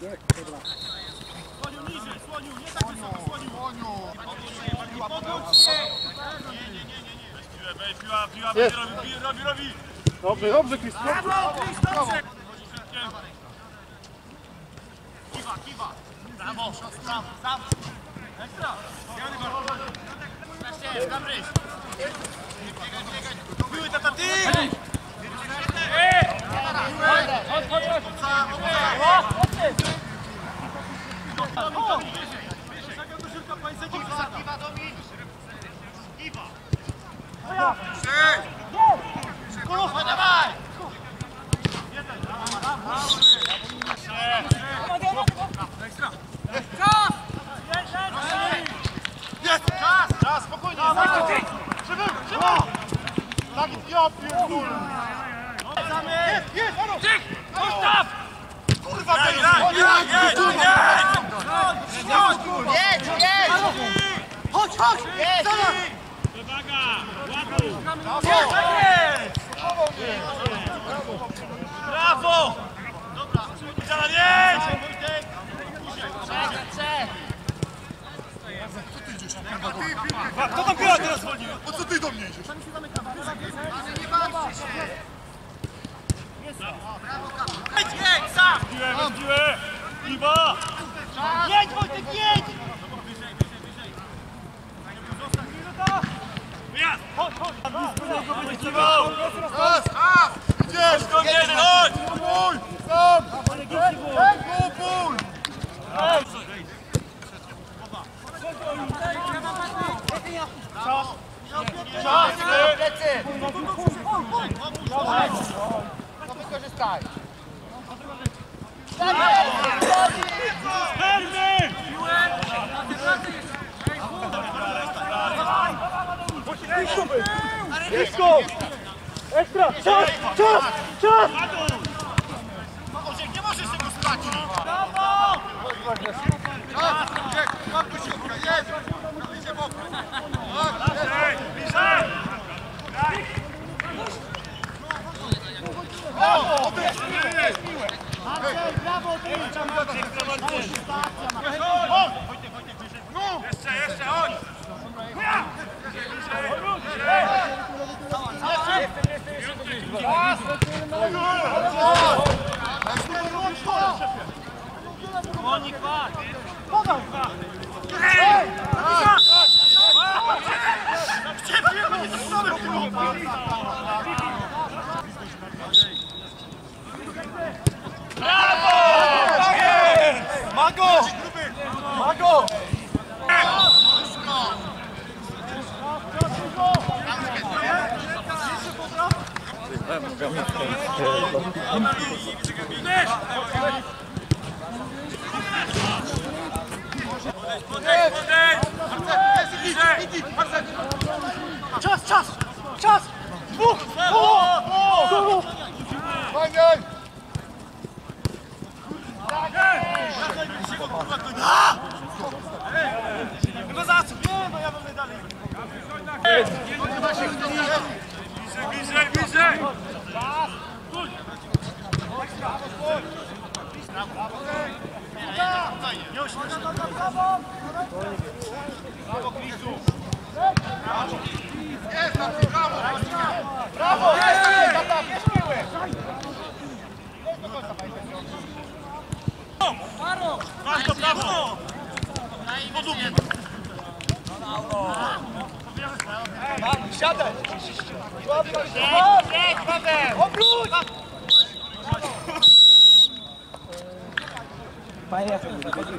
Słoniu niżej, słoniu, nie tak wysoko, słoniu. Weź piła, piła, będzie robi, robi, robi. Dobrze, dobrze, Krystian. Brawo, Chris, dobrze. Kiwa, kiwa. Brawo, brawo, brawo. Ekstra. Gabryś. Biegaj, biegaj. Piły, tata, ty! Ej! Chodź, chodź, chodź. Kurwa, dawaj! Jest! Jedź, jedź! Chodź, chodź! Jedź! Brawo! Dobra, Zala, jedź! Kto tam piła teraz zwolnił? Po co ty do mnie idziesz? Jedź, jedź, sam! Piłę, piłę! Iwa! Jedź, Wojtek, jedź! Chodź, chodź! Raz, raz! Idziesz! Chodź, chodź! Próbuj! Sam! Próbuj! Czas! Plecy! To wykorzystaj. Blisko! Ekstra! Czas! Czas! Czas! Marco! Marco! Czas, czas, czas! Dwóch! Dwóch! Dwóch! Dwóch! Brawo! Brawo! Brawo! Brawo! Vamos, siadaj! Obróć! Поехали!